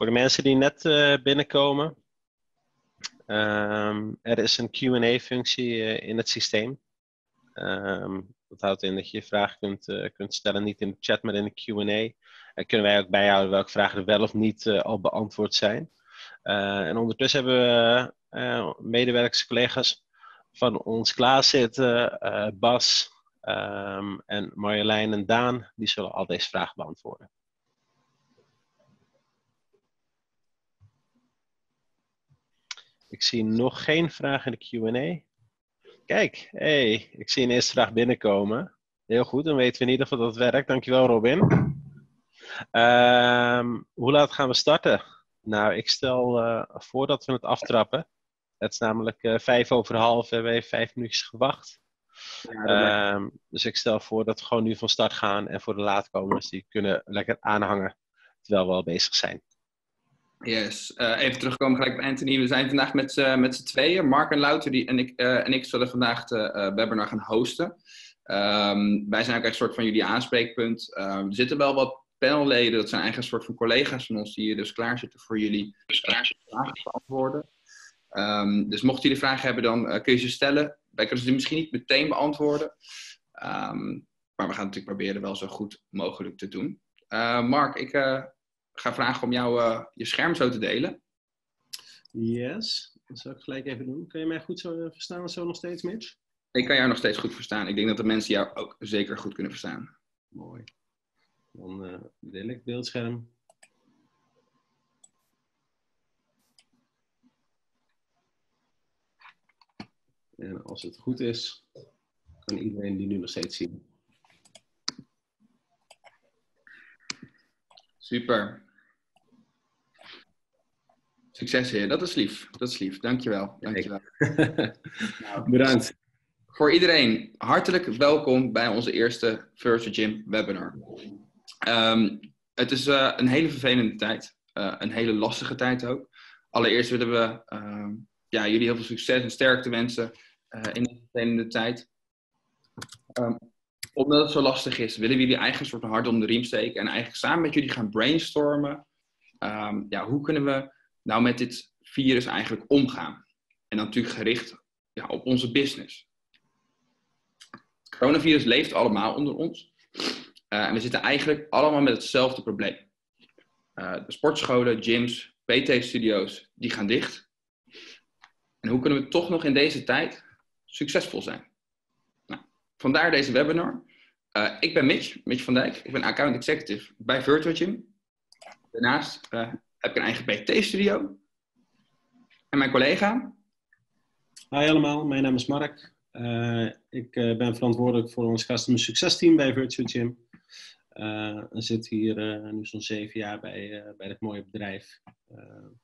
Voor de mensen die net binnenkomen, um, er is een QA-functie in het systeem. Um, dat houdt in dat je je vragen kunt, kunt stellen, niet in de chat, maar in de QA. En kunnen wij ook bijhouden welke vragen er wel of niet al beantwoord zijn. en ondertussen hebben we medewerkers, collega's van ons klaarzitten, Bas, Um, en Marjolein en Daan, die zullen al deze vragen beantwoorden. Ik zie nog geen vraag in de Q&A. Kijk, hey, ik zie een eerste vraag binnenkomen. Heel goed, dan weten we in ieder geval dat het werkt. Dankjewel Robin. Um, hoe laat gaan we starten? Nou, ik stel uh, voor dat we het aftrappen. Het is namelijk uh, vijf over half, we hebben even vijf minuutjes gewacht. Ehm, dus ik stel voor dat we gewoon nu van start gaan. En voor de laatkomers, die kunnen lekker aanhangen terwijl we al bezig zijn. Yes, uh, even terugkomen gelijk bij Anthony. We zijn vandaag met, met z'n tweeën. Mark en Louter die, en, ik, uh, en ik zullen vandaag de webinar gaan hosten. Um, wij zijn ook echt een soort van jullie aanspreekpunt. Um, er zitten wel wat panelleden, dat zijn eigenlijk een soort van collega's van ons die hier dus klaar zitten voor jullie dus vragen te beantwoorden. Um, dus mochten jullie vragen hebben, dan kun je ze stellen wij kunnen ze misschien niet meteen beantwoorden. Maar we gaan natuurlijk proberen wel zo goed mogelijk te doen. Mark, ik ga vragen om jou uh, je scherm zo te delen. Yes, dat zal ik gelijk even doen. Kun je mij goed zo verstaan zo nog steeds, Mitch? Ik kan jou nog steeds goed verstaan. Ik denk dat de mensen jou ook zeker goed kunnen verstaan. Mooi. Dan deel ik het beeldscherm. En als het goed is, kan iedereen die nu nog steeds zien. Super. Succes heer, dat is lief. Dat is lief. Dankjewel. Dankjewel. nou, Bedankt. Voor iedereen, hartelijk welkom bij onze eerste Virtual Gym webinar. Um, het is uh, een hele vervelende tijd. Uh, een hele lastige tijd ook. Allereerst willen we uh, ja, jullie heel veel succes en sterkte wensen uh, in de vervelende tijd. Um, omdat het zo lastig is, willen we jullie eigenlijk een soort hard om de riem steken en eigenlijk samen met jullie gaan brainstormen. Um, ja, hoe kunnen we nou met dit virus eigenlijk omgaan? En natuurlijk gericht ja, op onze business. Het coronavirus leeft allemaal onder ons. Uh, en we zitten eigenlijk allemaal met hetzelfde probleem. Uh, de sportscholen, gyms, PT-studio's, die gaan dicht. En hoe kunnen we toch nog in deze tijd succesvol zijn. Nou, vandaar deze webinar. Uh, ik ben Mitch, Mitch van Dijk. Ik ben account executive bij Virtual Gym. Daarnaast heb ik een eigen PT-studio. En mijn collega? Hi allemaal, mijn naam is Mark. Uh, ik ben verantwoordelijk voor ons Customer Success Team bij Virtual Gym. Ik zit hier nu zo'n zeven jaar bij, bij dit mooie bedrijf.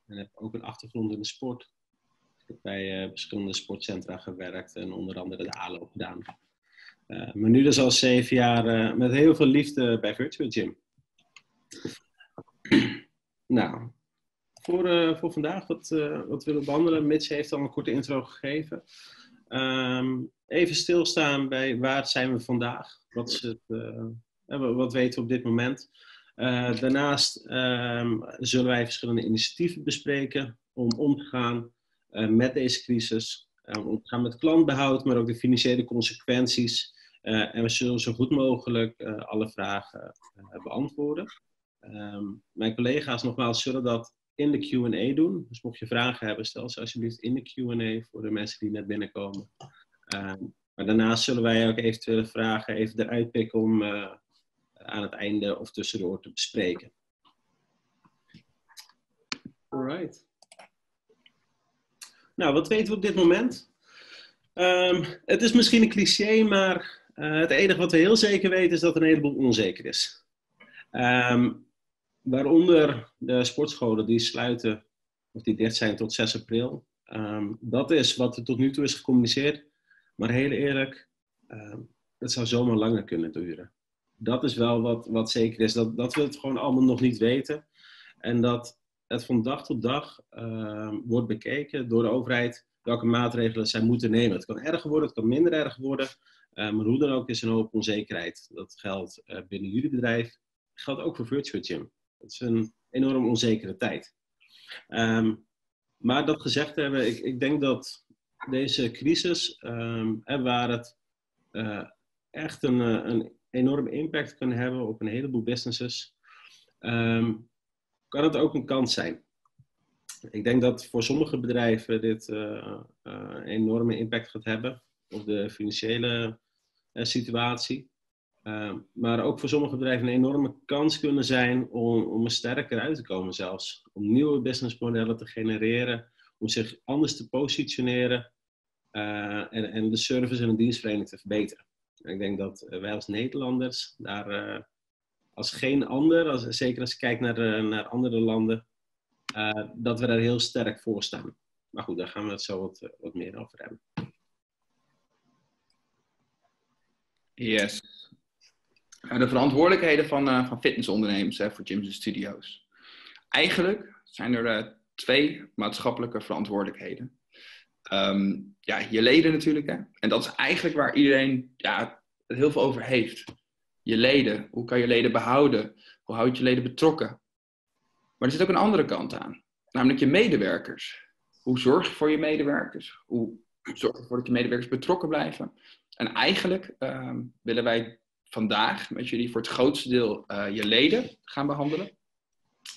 en heb ook een achtergrond in de sport. Ik heb bij uh, verschillende sportcentra gewerkt en onder andere de ALO gedaan. Uh, maar nu dus al zeven jaar uh, met heel veel liefde bij Virtual Gym. Nou, voor, voor vandaag, wat, wat willen we behandelen? Mitch heeft al een korte intro gegeven. Um, even stilstaan bij waar zijn we vandaag? Wat, is het, wat weten we op dit moment? daarnaast um, zullen wij verschillende initiatieven bespreken om om te gaan eh, met deze crisis. Eh, om te gaan met klantbehoud, maar ook de financiële consequenties. Eh, en we zullen zo goed mogelijk alle vragen beantwoorden. Ehm, mijn collega's nogmaals zullen dat in de Q&A doen. Dus mocht je vragen hebben, stel ze alsjeblieft in de Q&A voor de mensen die net binnenkomen. Ehm, maar daarnaast zullen wij ook eventuele vragen even eruit pikken om aan het einde of tussendoor te bespreken. Alright. Nou, wat weten we op dit moment? Um, het is misschien een cliché, maar uh, het enige wat we heel zeker weten is dat er een heleboel onzeker is. Um, waaronder de sportscholen die sluiten, of die dicht zijn tot 6 april. Um, dat is wat er tot nu toe is gecommuniceerd. Maar heel eerlijk, het zou zomaar langer kunnen duren. Dat is wel wat, wat zeker is. Dat, dat we het gewoon allemaal nog niet weten. En dat het van dag tot dag uh, wordt bekeken door de overheid welke maatregelen zij moeten nemen. Het kan erger worden, het kan minder erg worden, maar hoe dan ook is een hoop onzekerheid. Dat geldt uh, binnen jullie bedrijf, geldt ook voor Virtual Gym. Het is een enorm onzekere tijd. Ehm, maar dat gezegd hebben, ik, ik denk dat deze crisis, um, waar het uh, echt een, een enorme impact kan hebben op een heleboel businesses, um, kan het ook een kans zijn. Ik denk dat voor sommige bedrijven dit uh, uh, enorme impact gaat hebben op de financiële situatie. Ehm, maar ook voor sommige bedrijven een enorme kans kunnen zijn om, om er sterker uit te komen zelfs. Om nieuwe businessmodellen te genereren, om zich anders te positioneren en, en de service en de dienstverlening te verbeteren. Ik denk dat wij als Nederlanders daar als geen ander, als, zeker als je kijkt naar, naar andere landen, dat we daar heel sterk voor staan. Maar goed, daar gaan we het zo wat, eh, wat meer over hebben. Yes. De verantwoordelijkheden van, uh, van fitnessondernemers voor gyms en studio's. Eigenlijk zijn er uh, twee maatschappelijke verantwoordelijkheden. Um, ja, je leden natuurlijk. Hè? En dat is eigenlijk waar iedereen ja, het heel veel over heeft. Je leden. Hoe kan je leden behouden? Hoe houd je leden betrokken? Maar er zit ook een andere kant aan, namelijk je medewerkers. Hoe zorg je voor je medewerkers? Hoe zorg je ervoor dat je medewerkers betrokken blijven? En eigenlijk uh, willen wij vandaag met jullie voor het grootste deel uh, je leden gaan behandelen.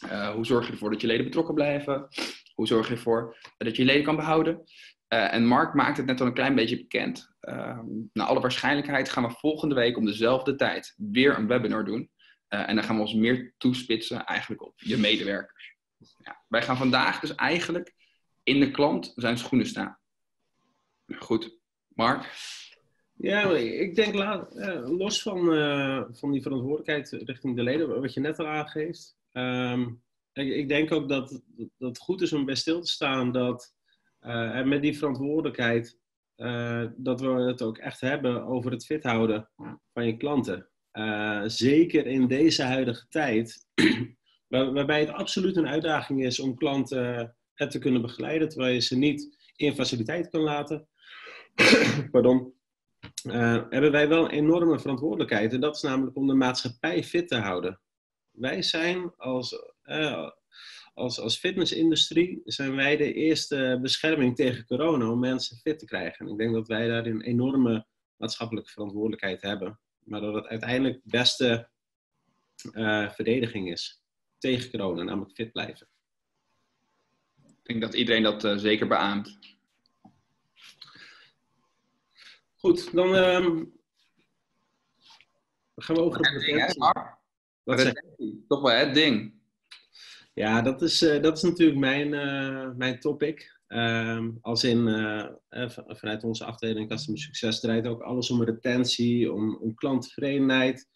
Uh, hoe zorg je ervoor dat je leden betrokken blijven? Hoe zorg je ervoor dat je je leden kan behouden? Uh, en Mark maakt het net al een klein beetje bekend. Uh, naar alle waarschijnlijkheid gaan we volgende week om dezelfde tijd weer een webinar doen. En dan gaan we ons meer toespitsen eigenlijk op je medewerkers. Ja, wij gaan vandaag dus eigenlijk in de klant zijn schoenen staan. Goed, Mark? Ja, ik denk laat, uh, los van, uh, van die verantwoordelijkheid richting de leden, wat je net al aangeeft. Um, ik, denk ook dat, dat het goed is om bij stil te staan dat uh, met die verantwoordelijkheid, dat we het ook echt hebben over het fit houden van je klanten. Zeker in deze huidige tijd, waar, waarbij het absoluut een uitdaging is om klanten uh, te kunnen begeleiden, terwijl je ze niet in faciliteit kan laten. Pardon. Uh, hebben wij wel een enorme verantwoordelijkheid. En dat is namelijk om de maatschappij fit te houden. Wij zijn als, als, als fitnessindustrie zijn wij de eerste bescherming tegen corona om mensen fit te krijgen. En ik denk dat wij daar een enorme maatschappelijke verantwoordelijkheid hebben maar dat het uiteindelijk de beste uh, verdediging is tegen corona, namelijk fit blijven. Ik denk dat iedereen dat zeker beaamt. Goed, dan um, gaan we over op ding, Wat zeg Toch wel het ding. Ja, dat is, uh, dat is natuurlijk mijn, mijn topic. Um, als in, uh, vanuit onze afdeling Customer Success draait ook alles om retentie, om, om klanttevredenheid.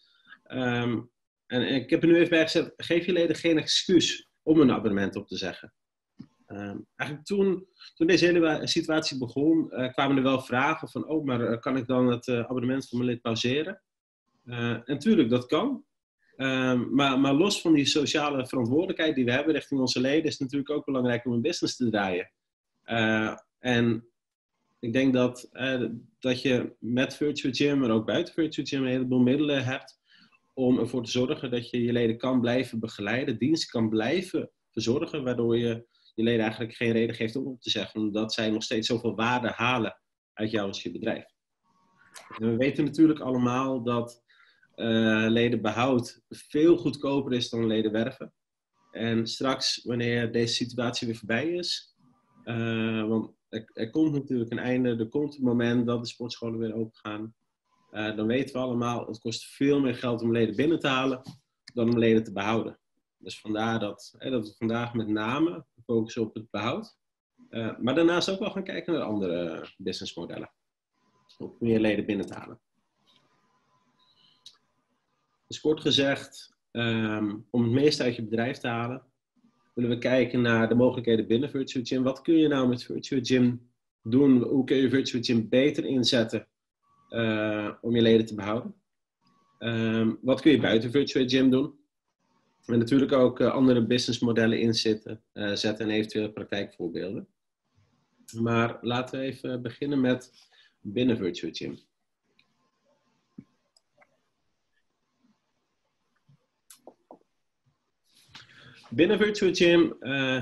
Um, en, en, ik heb er nu even bij gezet, geef je leden geen excuus om een abonnement op te zeggen. Um, eigenlijk toen, toen deze hele situatie begon, uh, kwamen er wel vragen van, oh, maar uh, kan ik dan het abonnement van mijn lid pauzeren? en tuurlijk, dat kan. maar, maar los van die sociale verantwoordelijkheid die we hebben richting onze leden, is het natuurlijk ook belangrijk om een business te draaien. Uh, en ik denk dat, uh, dat je met Virtual Gym, maar ook buiten Virtual Gym, een heleboel middelen hebt om ervoor te zorgen dat je je leden kan blijven begeleiden, dienst kan blijven verzorgen, waardoor je je leden eigenlijk geen reden geeft om op te zeggen, omdat zij nog steeds zoveel waarde halen uit jou als je bedrijf. We weten natuurlijk allemaal dat uh, ledenbehoud veel goedkoper is dan leden werven. En straks, wanneer deze situatie weer voorbij is, uh, want er, er, komt natuurlijk een einde, er komt een moment dat de sportscholen weer open gaan. Uh, dan weten we allemaal, het kost veel meer geld om leden binnen te halen dan om leden te behouden. Dus vandaar dat, hè, dat we vandaag met name focussen op het behoud. Uh, maar daarnaast ook wel gaan kijken naar andere businessmodellen. Om meer leden binnen te halen. Dus kort gezegd, um, om het meeste uit je bedrijf te halen, willen we kijken naar de mogelijkheden binnen Virtual Gym. Wat kun je nou met Virtual Gym doen? Hoe kun je Virtual Gym beter inzetten uh, om je leden te behouden? Um, wat kun je buiten Virtual Gym doen? En natuurlijk ook uh, andere businessmodellen inzetten uh, zetten en eventueel praktijkvoorbeelden. Maar laten we even beginnen met binnen Virtual Gym. Binnen Virtual Gym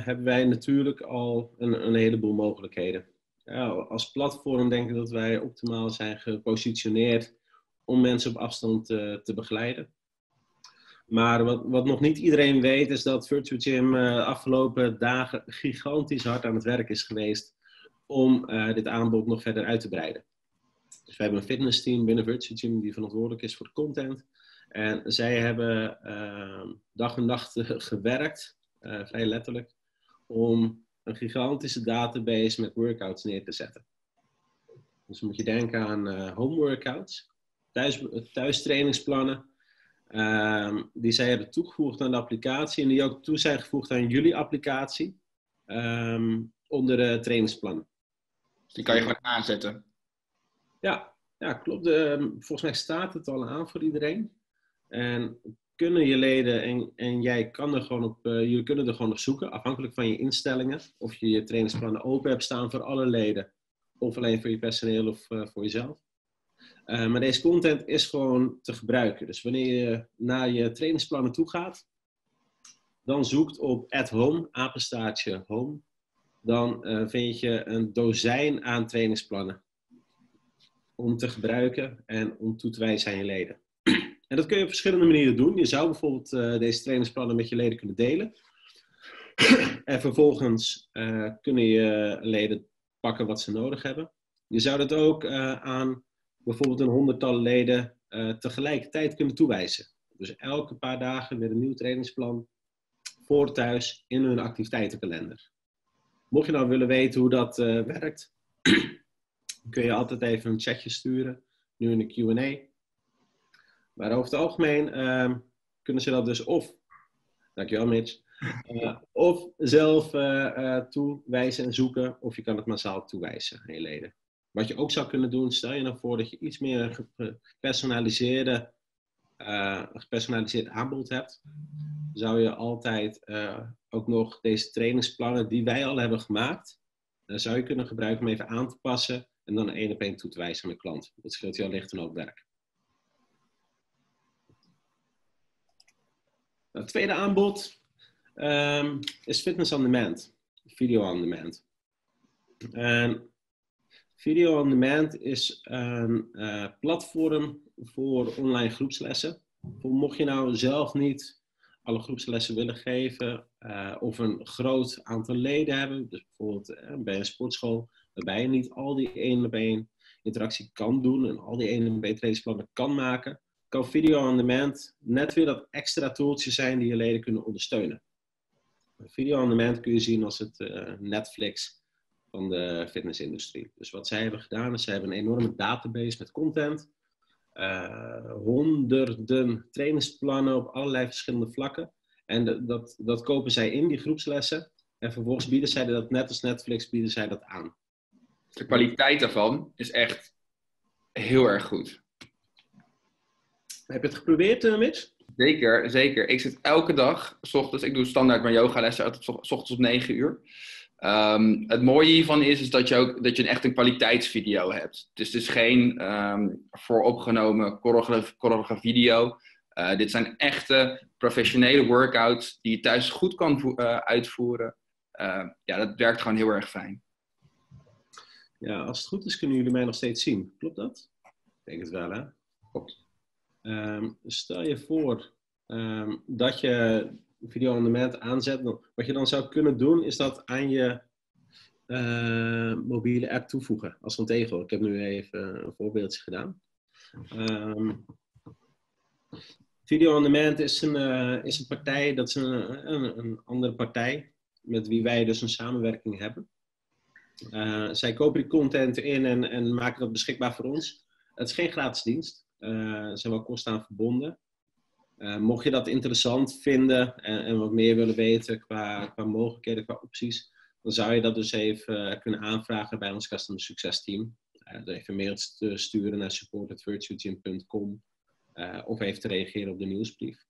hebben wij natuurlijk al een, een heleboel mogelijkheden. Als platform denk ik dat wij optimaal zijn gepositioneerd om mensen op afstand te begeleiden. Maar wat, wat nog niet iedereen weet, is dat Virtual Gym uh, de afgelopen dagen gigantisch hard aan het werk is geweest om uh, dit aanbod nog verder uit te breiden. Dus we hebben een fitnessteam binnen Virtual Gym die verantwoordelijk is voor de content. En zij hebben uh, dag en nacht gewerkt, vrij letterlijk, om een gigantische database met workouts neer te zetten. Dus moet je denken aan home workouts, thuis, thuistrainingsplannen Ehm, die zij hebben toegevoegd aan de applicatie en die ook toe zijn gevoegd aan jullie applicatie um, onder de trainingsplannen. Dus die kan je gewoon aanzetten. Ja, ja klopt. Ehm, volgens mij staat het al aan voor iedereen. En kunnen je leden en, en jij kan er gewoon op, uh, jullie kunnen er gewoon op zoeken, afhankelijk van je instellingen. Of je je trainingsplannen open hebt staan voor alle leden, of alleen voor je personeel of uh, voor jezelf. Uh, maar deze content is gewoon te gebruiken. Dus wanneer je naar je trainingsplannen toe gaat, dan zoekt op at home, apenstaartje home, dan uh, vind je een dozijn aan trainingsplannen om te gebruiken en om toe te wijzen aan je leden. En dat kun je op verschillende manieren doen. Je zou bijvoorbeeld uh, deze trainingsplannen met je leden kunnen delen. en vervolgens kunnen je leden pakken wat ze nodig hebben. Je zou dat ook aan bijvoorbeeld een honderdtal leden uh, tegelijkertijd kunnen toewijzen. Dus elke paar dagen met een nieuw trainingsplan voor thuis in hun activiteitenkalender. Mocht je nou willen weten hoe dat uh, werkt, kun je altijd even een chatje sturen, nu in de Q&A. Maar over het algemeen uh, kunnen ze dat dus of, dankjewel Mitch, uh, of zelf toewijzen en zoeken, of je kan het massaal toewijzen aan je leden. Wat je ook zou kunnen doen, stel je nou voor dat je iets meer gepersonaliseerde, uh, gepersonaliseerd aanbod hebt, zou je altijd uh, ook nog deze trainingsplannen die wij al hebben gemaakt, uh, zou je kunnen gebruiken om even aan te passen en dan één op één toe te wijzen aan de klant. Dat scheelt al licht en ook werk. Het tweede aanbod um, is Fitness on Demand, video on demand. En Video on Demand is een uh, platform voor online groepslessen. Mocht je nou zelf niet alle groepslessen willen geven uh, of een groot aantal leden hebben, dus bijvoorbeeld uh, bij een sportschool, waarbij je niet al die één op één interactie kan doen en al die één op één trainingsplannen kan maken, kan Video on Demand net weer dat extra tooltje zijn die je leden kunnen ondersteunen. Video on Demand kun je zien als het Netflix van de fitnessindustrie. Dus wat zij hebben gedaan is, zij hebben een enorme database met content. Uh, honderden trainingsplannen op allerlei verschillende vlakken. En dat, dat kopen zij in, die groepslessen. En vervolgens bieden zij dat, net als Netflix, bieden zij dat aan. De kwaliteit daarvan is echt heel erg goed. Heb je het geprobeerd, uh, Mitch? Zeker, zeker. Ik zit elke dag, s ochtends, ik doe standaard mijn yogalessen uit, s ochtends op 9 uur. Um, het mooie hiervan is, is dat je ook dat je echt een kwaliteitsvideo hebt. Dus het is geen um, vooropgenomen korrige video. Uh, dit zijn echte professionele workouts die je thuis goed kan uh, uitvoeren. Uh, ja, dat werkt gewoon heel erg fijn. Ja, als het goed is kunnen jullie mij nog steeds zien. Klopt dat? Ik denk het wel, hè? Klopt. Um, stel je voor dat je video on demand aanzet, wat je dan zou kunnen doen, is dat aan je uh, mobiele app toevoegen als een tegel. Ik heb nu even een voorbeeldje gedaan. Um, video on demand is een, uh, is een partij, dat is een, een, andere partij met wie wij dus een samenwerking hebben. Uh, zij kopen die content in en, en maken dat beschikbaar voor ons. Het is geen gratis dienst. er zijn wel kosten aan verbonden. Uh, mocht je dat interessant vinden en, en, wat meer willen weten qua, qua mogelijkheden, qua opties, dan zou je dat dus even uh, kunnen aanvragen bij ons Customer Success Team. Uh, even te sturen naar support.virtualgym.com of even te reageren op de nieuwsbrief.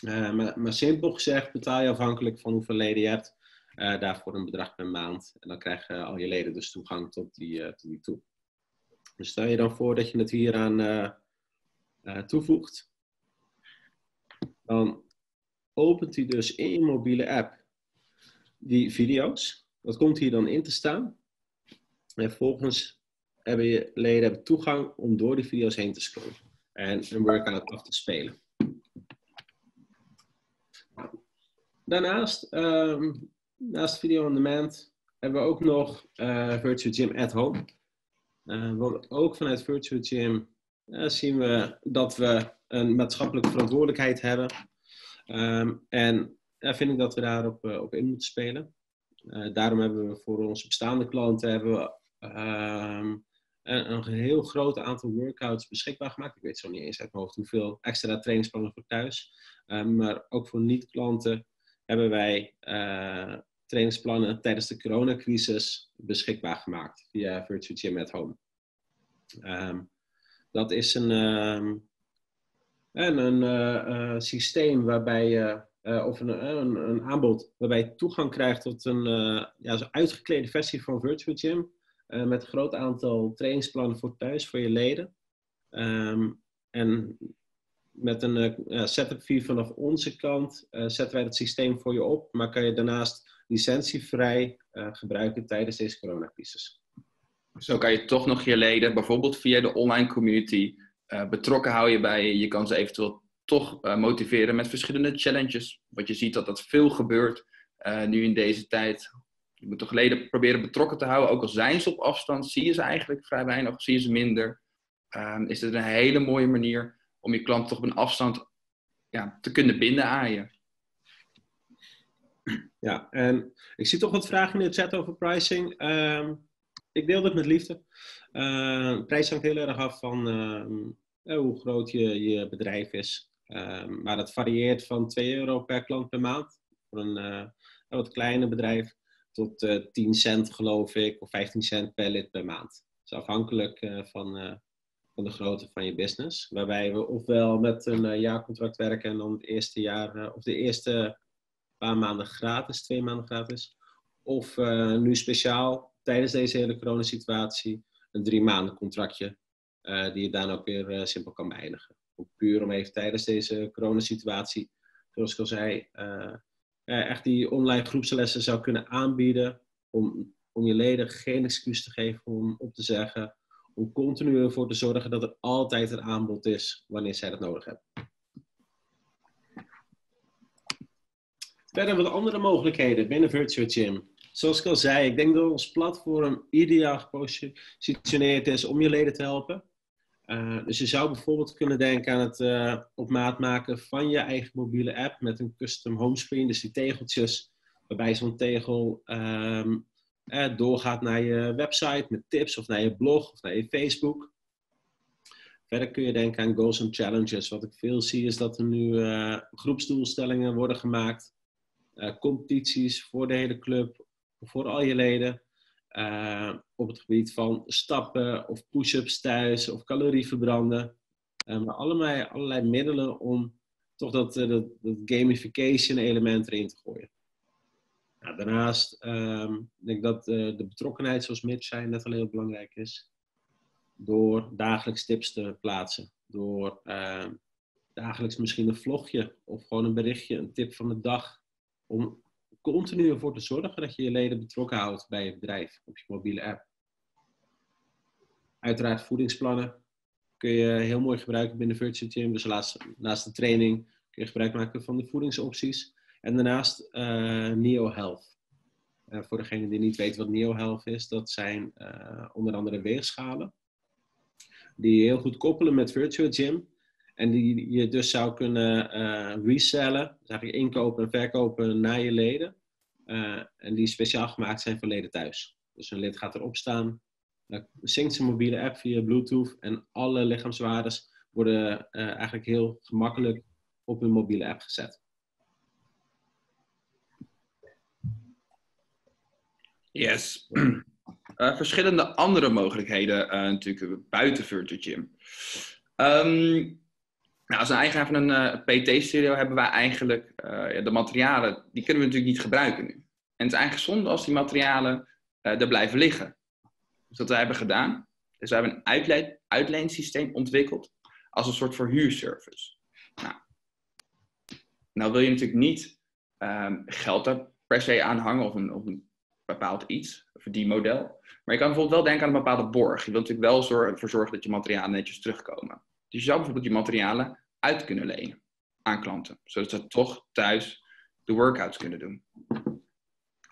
Maar, maar, simpel gezegd betaal je afhankelijk van hoeveel leden je hebt, daarvoor een bedrag per maand. En dan krijgen al je leden dus toegang tot die, tot toe. Dus stel je dan voor dat je het hier aan toevoegt dan opent hij dus in je mobiele app die video's. Dat komt hier dan in te staan. En vervolgens hebben je leden hebben toegang om door die video's heen te scrollen. En een workout af te spelen. Daarnaast, um, naast video on demand, hebben we ook nog uh, Virtual Gym at Home. Uh, want ook vanuit Virtual Gym zien we dat we een maatschappelijke verantwoordelijkheid hebben. Um, en vind ik dat we daarop op in moeten spelen. daarom hebben we voor onze bestaande klanten hebben we, um, een, een, heel groot aantal workouts beschikbaar gemaakt. Ik weet zo niet eens uit mijn hoofd hoeveel extra trainingsplannen voor thuis. maar ook voor niet-klanten hebben wij uh, trainingsplannen tijdens de coronacrisis beschikbaar gemaakt via Virtual Gym at Home. Um, dat is een, um, een, een uh, systeem waarbij je, uh, of een, een, aanbod waarbij je toegang krijgt tot een ja, zo uitgeklede versie van Virtual Gym. met een groot aantal trainingsplannen voor thuis, voor je leden. Um, en met een setup fee vanaf onze kant zetten wij het systeem voor je op, maar kan je daarnaast licentievrij gebruiken tijdens deze coronacrisis. Zo kan je toch nog je leden, bijvoorbeeld via de online community, betrokken houden bij je. Je kan ze eventueel toch motiveren met verschillende challenges. Want je ziet dat dat veel gebeurt nu in deze tijd. Je moet toch leden proberen betrokken te houden, ook al zijn ze op afstand. Zie je ze eigenlijk vrij weinig zie je ze minder. Ehm, is het een hele mooie manier om je klant toch op een afstand ja, te kunnen binden aan je. Ja, en ik zie toch wat vragen in de chat over pricing. Uh, ik deel het met liefde. Uh, prijs hangt heel erg af van uh, hoe groot je, je bedrijf is. Maar dat varieert van 2 euro per klant per maand voor een, eh, wat kleiner bedrijf tot 10 cent geloof ik of 15 cent per lid per maand. Dat is afhankelijk van, van de grootte van je business. Waarbij we ofwel met een uh, jaarcontract werken en dan het eerste jaar, uh, of de eerste paar maanden gratis, twee maanden gratis. Of uh, nu speciaal tijdens deze hele coronasituatie een drie maanden contractje, die je dan ook weer simpel kan beëindigen. puur om even tijdens deze coronasituatie, zoals ik al zei, echt die online groepslessen zou kunnen aanbieden om, om je leden geen excuus te geven om op te zeggen om continu ervoor te zorgen dat er altijd een aanbod is wanneer zij dat nodig hebben. Verder wat andere mogelijkheden binnen Virtual Gym. Zoals ik al zei, ik denk dat ons platform ideaal gepositioneerd is om je leden te helpen. Uh, dus je zou bijvoorbeeld kunnen denken aan het uh, op maat maken van je eigen mobiele app met een custom homescreen. Dus die tegeltjes, waarbij zo'n tegel um, eh, doorgaat naar je website met tips of naar je blog of naar je Facebook. Verder kun je denken aan goals en challenges. Wat ik veel zie is dat er nu uh, groepsdoelstellingen worden gemaakt. Competities voor de hele club, voor al je leden. Uh, op het gebied van stappen of push-ups thuis of calorie verbranden. maar allerlei, allerlei middelen om toch dat, dat, dat gamification element erin te gooien daarnaast um, denk ik dat uh, de betrokkenheid, zoals Mitch zei, net al heel belangrijk is. Door dagelijks tips te plaatsen. Door uh, dagelijks misschien een vlogje of gewoon een berichtje, een tip van de dag. Om continu ervoor te zorgen dat je je leden betrokken houdt bij je bedrijf op je mobiele app. Uiteraard voedingsplannen kun je heel mooi gebruiken binnen Virtual Gym. Dus naast, de training kun je gebruik maken van de voedingsopties. En daarnaast uh, Neo Health. Uh, voor degene die niet weet wat Neo Health is, dat zijn uh, onder andere weegschalen. Die je heel goed koppelen met Virtual Gym. En die je dus zou kunnen resellen, dus eigenlijk inkopen en verkopen naar je leden. en die speciaal gemaakt zijn voor leden thuis. Dus een lid gaat erop staan, zingt zijn mobiele app via Bluetooth en alle lichaamswaardes worden eigenlijk heel gemakkelijk op hun mobiele app gezet. Yes. Verschillende andere mogelijkheden natuurlijk buiten Virtual Gym. Um, nou, als een eigenaar van een uh, PT-studio hebben wij eigenlijk de materialen, die kunnen we natuurlijk niet gebruiken nu. En het is eigenlijk zonde als die materialen er blijven liggen. Dus wat wij hebben gedaan, is we hebben een uitle uitleensysteem ontwikkeld als een soort verhuurservice. Nou, Nou wil je natuurlijk niet ehm, geld er per se aan hangen of een, of bepaald iets, een verdienmodel. Maar je kan bijvoorbeeld wel denken aan een bepaalde borg. Je wilt natuurlijk wel ervoor zorgen dat je materialen netjes terugkomen. Dus je zou bijvoorbeeld je materialen uit kunnen lenen aan klanten, zodat ze toch thuis de workouts kunnen doen.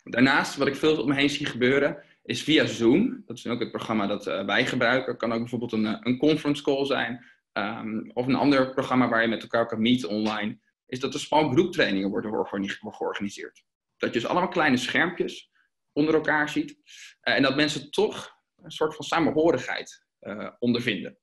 Daarnaast, wat ik veel om me heen zie gebeuren, is via Zoom. Dat is ook het programma dat uh, wij gebruiken. kan ook bijvoorbeeld een, eh, een conference call zijn. Um, of een ander programma waar je met elkaar kan meeten online. Is dat er small group trainingen worden georganiseerd. Dat je dus allemaal kleine schermpjes onder elkaar ziet. Uh, en dat mensen toch een soort van samenhorigheid uh, ondervinden.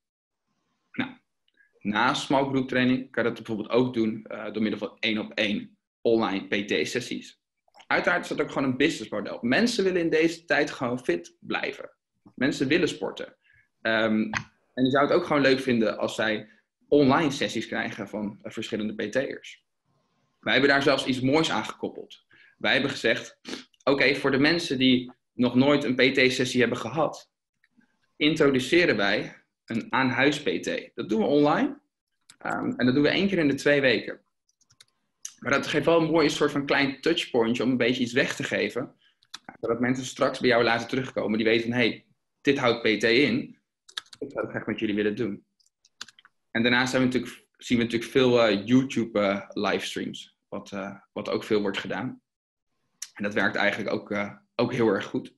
Naast small group training kan je dat bijvoorbeeld ook doen uh, door middel van één op één online PT-sessies. Uiteraard is dat ook gewoon een businessmodel. Mensen willen in deze tijd gewoon fit blijven. Mensen willen sporten. Um, en je zou het ook gewoon leuk vinden als zij online sessies krijgen van verschillende PT'ers. Wij hebben daar zelfs iets moois aan gekoppeld. Wij hebben gezegd, oké, voor de mensen die nog nooit een PT-sessie hebben gehad, introduceren wij een aan-huis-PT. Dat doen we online. Um, en dat doen we één keer in de twee weken. Maar dat geeft wel een mooi soort van klein touchpointje om een beetje iets weg te geven. Zodat mensen straks bij jou laten terugkomen. Die weten van, hé, hey, dit houdt PT in. Ik zou het graag met jullie willen doen. En daarnaast we zien we natuurlijk veel uh, YouTube uh, livestreams. Wat, uh, wat ook veel wordt gedaan. En dat werkt eigenlijk ook, ook heel erg goed.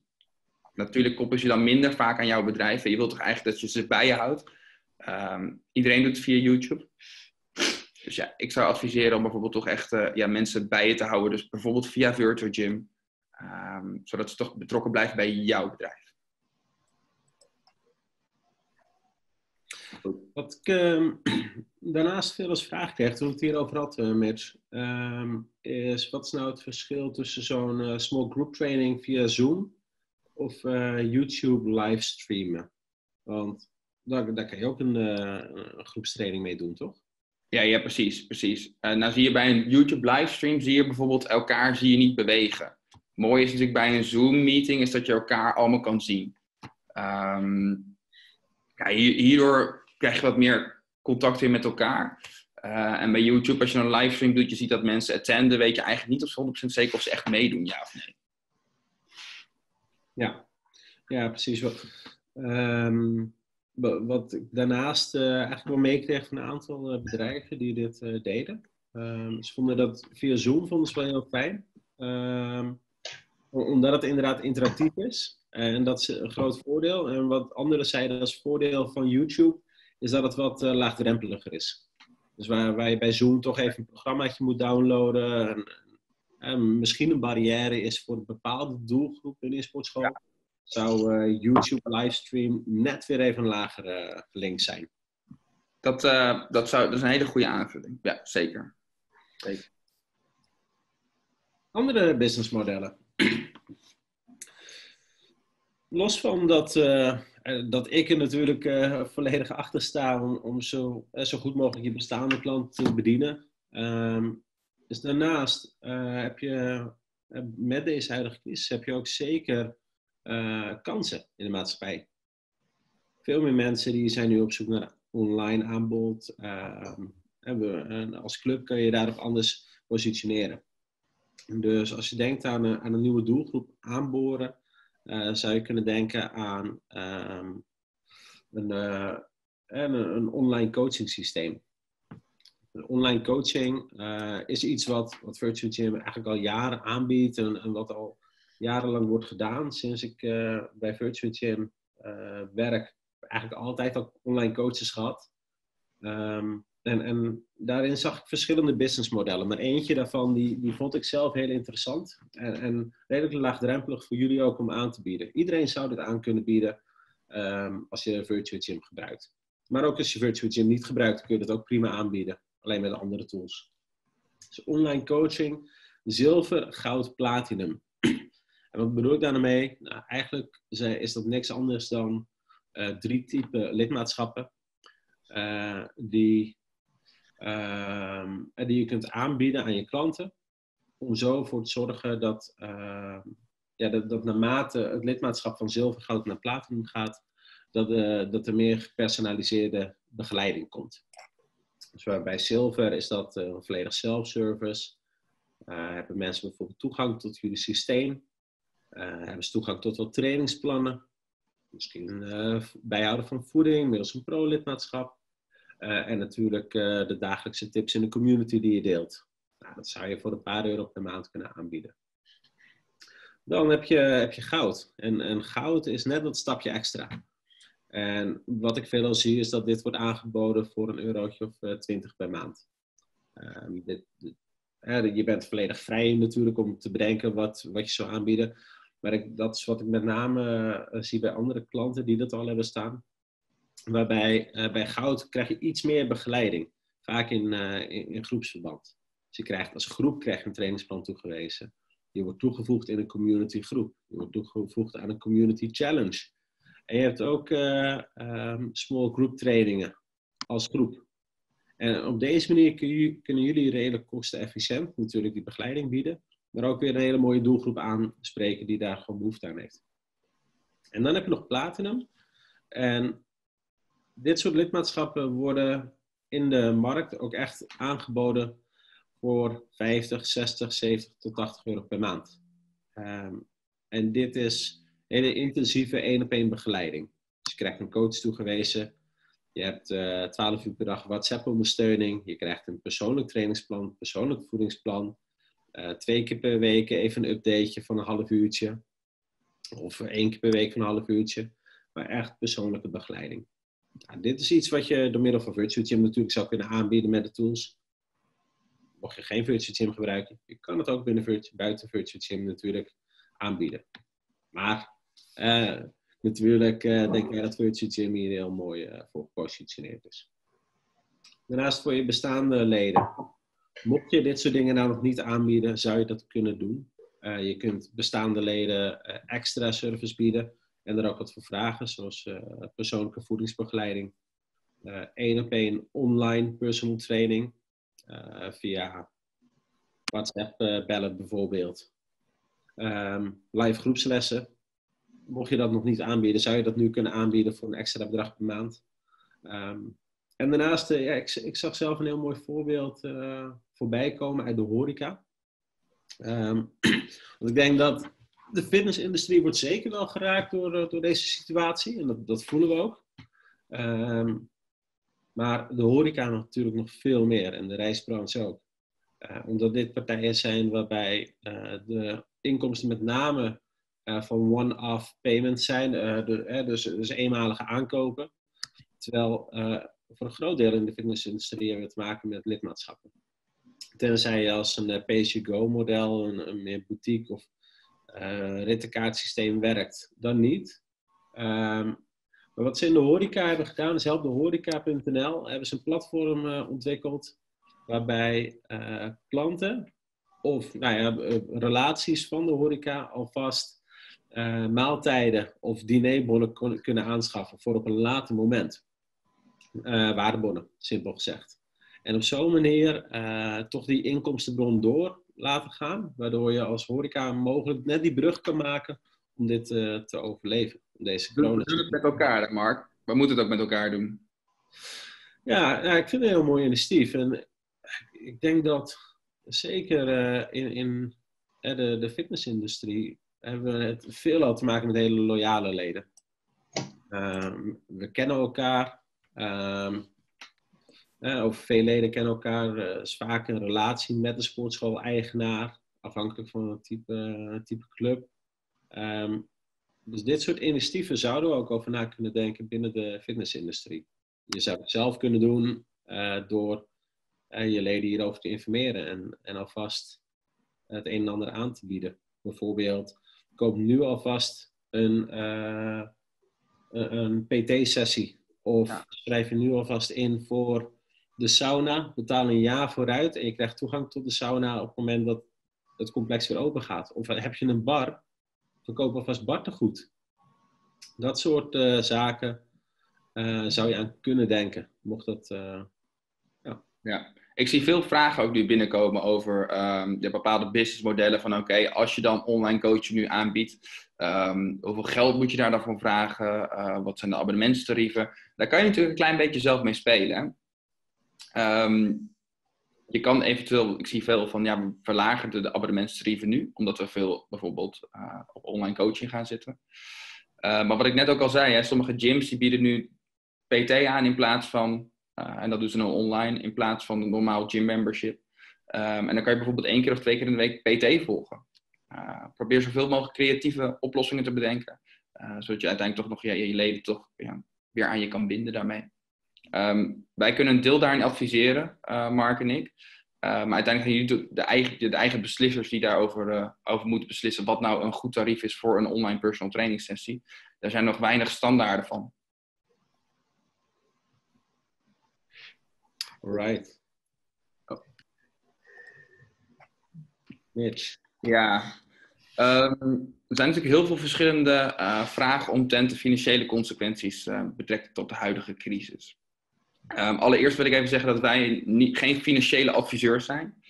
Natuurlijk koppel je dan minder vaak aan jouw bedrijf. Je wilt toch eigenlijk dat je ze bij je houdt. Um, iedereen doet het via YouTube. Dus ja, ik zou adviseren om bijvoorbeeld toch echt uh, ja, mensen bij je te houden. Dus bijvoorbeeld via Virtual Gym. Um, zodat ze toch betrokken blijven bij jouw bedrijf. Wat ik uh, daarnaast veel als vraag krijg, toen ik het hierover had, uh, Mitch, is wat is nou het verschil tussen zo'n uh, small group training via Zoom of YouTube livestreamen? Want daar, daar kan je ook een, een groepstraining mee doen, toch? Ja, ja, precies, precies. Uh, nou zie je bij een YouTube livestream, zie je bijvoorbeeld elkaar zie je niet bewegen. Mooi is natuurlijk bij een Zoom meeting, is dat je elkaar allemaal kan zien. Um, hierdoor krijg je wat meer contact weer met elkaar. En bij YouTube, als je een livestream doet, je ziet dat mensen attenden, weet je eigenlijk niet of 100% zeker of ze echt meedoen, ja of nee. Ja, ja precies. Um, wat ik daarnaast uh, eigenlijk wel meekreeg van een aantal uh, bedrijven die dit uh, deden. Um, ze vonden dat via Zoom vonden ze wel heel fijn. Um, omdat het inderdaad interactief is. En dat is een groot voordeel. En wat anderen zeiden als voordeel van YouTube, is dat het wat laagdrempeliger is. Dus waar, waar je bij Zoom toch even een programmaatje moet downloaden. En, en misschien een barrière is voor een bepaalde doelgroep in een sportschool. Ja zou uh, YouTube livestream net weer even een lagere link zijn. Dat, uh, dat, zou, dat is een hele goede aanvulling. Ja, zeker. zeker. Andere businessmodellen. Los van dat, uh, dat ik er natuurlijk volledig achter sta om, om zo, zo goed mogelijk je bestaande klant te bedienen. Um, dus daarnaast heb je met deze huidige crisis heb je ook zeker uh, kansen in de maatschappij. Veel meer mensen die zijn nu op zoek naar online aanbod. Uh, en als club kun je daarop anders positioneren. Dus als je denkt aan een, nieuwe doelgroep aanboren, zou je kunnen denken aan een, uh, een, een, online coaching systeem. Online coaching uh, is iets wat, wat Virtual Gym eigenlijk al jaren aanbiedt en, en wat al jarenlang wordt gedaan. Sinds ik uh, bij Virtual Gym uh, werk, eigenlijk altijd al online coaches gehad. Um, en, en, daarin zag ik verschillende businessmodellen. Maar eentje daarvan, die, die vond ik zelf heel interessant. En, en, redelijk laagdrempelig voor jullie ook om aan te bieden. Iedereen zou dit aan kunnen bieden um, als je Virtual Gym gebruikt. Maar ook als je Virtual Gym niet gebruikt, kun je dat ook prima aanbieden. Alleen met andere tools. Dus online coaching, zilver, goud, platinum. En wat bedoel ik daarmee? Nou, eigenlijk is dat niks anders dan uh, drie typen lidmaatschappen uh, die, uh, die je kunt aanbieden aan je klanten. Om zo ervoor te zorgen dat, ehm, ja, dat, dat naarmate het lidmaatschap van zilver, goud naar platinum gaat, dat, dat er meer gepersonaliseerde begeleiding komt. Dus bij Silver is dat een volledig self-service. hebben mensen bijvoorbeeld toegang tot jullie systeem? hebben ze toegang tot wat trainingsplannen? Misschien bijhouden van voeding middels een pro-lidmaatschap. en natuurlijk de dagelijkse tips in de community die je deelt. Nou, dat zou je voor een paar euro per maand kunnen aanbieden. Dan heb je, heb je goud. En, en goud is net dat stapje extra. En wat ik veelal zie is dat dit wordt aangeboden voor een eurotje of uh, twintig per maand. Ehm, dit, je bent volledig vrij natuurlijk om te bedenken wat, wat je zou aanbieden. Maar ik, dat is wat ik met name uh, zie bij andere klanten die dat al hebben staan. Waarbij uh, bij goud krijg je iets meer begeleiding. Vaak in, in, in, groepsverband. Dus je krijgt als groep krijg je een trainingsplan toegewezen. Je wordt toegevoegd in een community groep. Je wordt toegevoegd aan een community challenge. En je hebt ook uh, um, small group trainingen als groep. En op deze manier kun je, kunnen jullie redelijk kostenefficiënt natuurlijk die begeleiding bieden. Maar ook weer een hele mooie doelgroep aanspreken die daar gewoon behoefte aan heeft. En dan heb je nog Platinum. En dit soort lidmaatschappen worden in de markt ook echt aangeboden voor 50, 60, 70 tot 80 euro per maand. Um, en dit is hele intensieve één op één begeleiding. Dus je krijgt een coach toegewezen. Je hebt uh, eh, 12 uur per dag WhatsApp-ondersteuning. Je krijgt een persoonlijk trainingsplan, persoonlijk voedingsplan. Uh, twee keer per week even een updateje van een half uurtje. Of één keer per week van een half uurtje. Maar echt persoonlijke begeleiding. Nou, dit is iets wat je door middel van Virtual Gym natuurlijk zou kunnen aanbieden met de tools mocht je geen virtual gym gebruiken, je kan het ook binnen buiten virtual gym natuurlijk aanbieden. Maar natuurlijk uh, denk ik dat virtual gym hier heel mooi uh, voor gepositioneerd is. Daarnaast voor je bestaande leden. Mocht je dit soort dingen nou nog niet aanbieden, zou je dat kunnen doen. je kunt bestaande leden extra service bieden en er ook wat voor vragen, zoals persoonlijke voedingsbegeleiding, één op één online personal training eh, via WhatsApp eh, bellen bijvoorbeeld. Ehm, live groepslessen. Mocht je dat nog niet aanbieden, zou je dat nu kunnen aanbieden voor een extra bedrag per maand. Ehm, en daarnaast, uh, ja, ik, ik, zag zelf een heel mooi voorbeeld uh, voorbij komen uit de horeca. Um, want ik denk dat de fitnessindustrie wordt zeker wel geraakt door, door deze situatie. En dat, dat voelen we ook. Um, maar de horeca natuurlijk nog veel meer en de reisbranche ook. Omdat dit partijen zijn waarbij de inkomsten met name van one-off payments zijn, de, dus, dus eenmalige aankopen. Terwijl voor een groot deel in de fitnessindustrie hebben we te maken met lidmaatschappen. Tenzij je als een pay-as-you-go model, een, een, meer boutique of rittenkaartsysteem werkt, dan niet. Um, maar wat ze in de horeca hebben gedaan, is helpdehoreca.nl, hebben ze een platform uh, ontwikkeld waarbij uh, klanten of nou ja, eh, relaties van de horeca alvast uh, maaltijden of dinerbonnen kunnen aanschaffen voor op een later moment. waardebonnen, simpel gezegd. En op zo'n manier toch die inkomstenbron door laten gaan, waardoor je als horeca mogelijk net die brug kan maken om dit te overleven deze corona. We doen het met elkaar, Mark. We moeten het ook met elkaar doen. Ja, ja ik vind het een heel mooi initiatief. En ik denk dat zeker in, in de, de fitnessindustrie hebben we het veelal te maken met hele loyale leden. Um, we kennen elkaar. Um, uh, of veel leden kennen elkaar. Uh, is vaak een relatie met de sportschool-eigenaar. Afhankelijk van het type, type club. Um, dus dit soort initiatieven zouden we ook over na kunnen denken binnen de fitnessindustrie. Je zou het zelf kunnen doen uh, door je leden hierover te informeren en, en alvast het een en ander aan te bieden. Bijvoorbeeld, koop nu alvast een, uh, een PT-sessie. Of schrijf je nu alvast in voor de sauna. Betaal een jaar vooruit en je krijgt toegang tot de sauna op het moment dat het complex weer open gaat. Of heb je een bar verkoop alvast bartegoed. Dat soort uh, zaken uh, zou je aan kunnen denken, mocht dat... Ja. ja. Ik zie veel vragen ook nu binnenkomen over um, de bepaalde businessmodellen. Van oké, als je dan online coaching nu aanbiedt, um, hoeveel geld moet je daar dan voor vragen? wat zijn de abonnementstarieven? Daar kan je natuurlijk een klein beetje zelf mee spelen. Ehm, je kan eventueel, ik zie veel van, ja, we verlagen de, abonnementstarieven nu, omdat we veel bijvoorbeeld uh, op online coaching gaan zitten. Uh, maar wat ik net ook al zei, hè, sommige gyms die bieden nu PT aan in plaats van, en dat doen ze dan online, in plaats van een normaal gym membership. Um, en dan kan je bijvoorbeeld één keer of twee keer in de week PT volgen. probeer zoveel mogelijk creatieve oplossingen te bedenken, zodat je uiteindelijk toch nog je leden toch ja, weer aan je kan binden daarmee. Um, wij kunnen een deel daarin adviseren, uh, Mark en ik. Uh, maar uiteindelijk zijn jullie de, eigen, de, eigen beslissers die daarover uh, over moeten beslissen wat nou een goed tarief is voor een online personal training sessie. Daar zijn nog weinig standaarden van. Alright. Oh. Mitch. Ja. Um, er zijn natuurlijk heel veel verschillende uh, vragen omtrent de financiële consequenties uh, betrekking tot de huidige crisis. Um, allereerst wil ik even zeggen dat wij niet, geen financiële adviseurs zijn.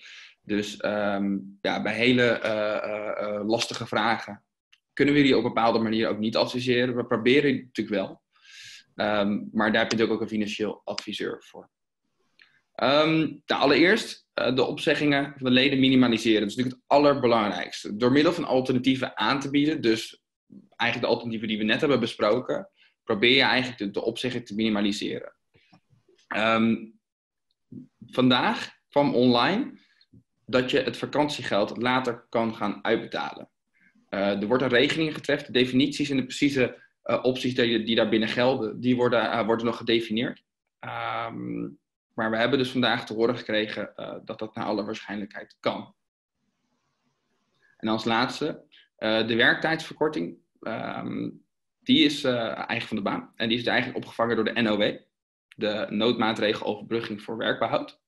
Dus um, ja, bij hele uh, uh, lastige vragen kunnen we jullie op bepaalde manier ook niet adviseren. We proberen het natuurlijk wel. Um, maar daar heb je natuurlijk ook een financieel adviseur voor. Nou, allereerst uh, de opzeggingen van de leden minimaliseren. Dat is natuurlijk het allerbelangrijkste. Door middel van alternatieven aan te bieden, dus eigenlijk de alternatieven die we net hebben besproken, probeer je eigenlijk de, opzegging te minimaliseren. Um, vandaag kwam online dat je het vakantiegeld later kan gaan uitbetalen. Uh, er wordt een regeling getreft. De definities en de precieze uh, opties die, die daarbinnen gelden, die worden, uh, worden nog gedefinieerd. Um, maar we hebben dus vandaag te horen gekregen dat dat naar alle waarschijnlijkheid kan. En als laatste, de werktijdsverkorting. Um, die is eigen van de baan. En die is eigenlijk opgevangen door de NOW de noodmaatregel overbrugging voor werkbehoud.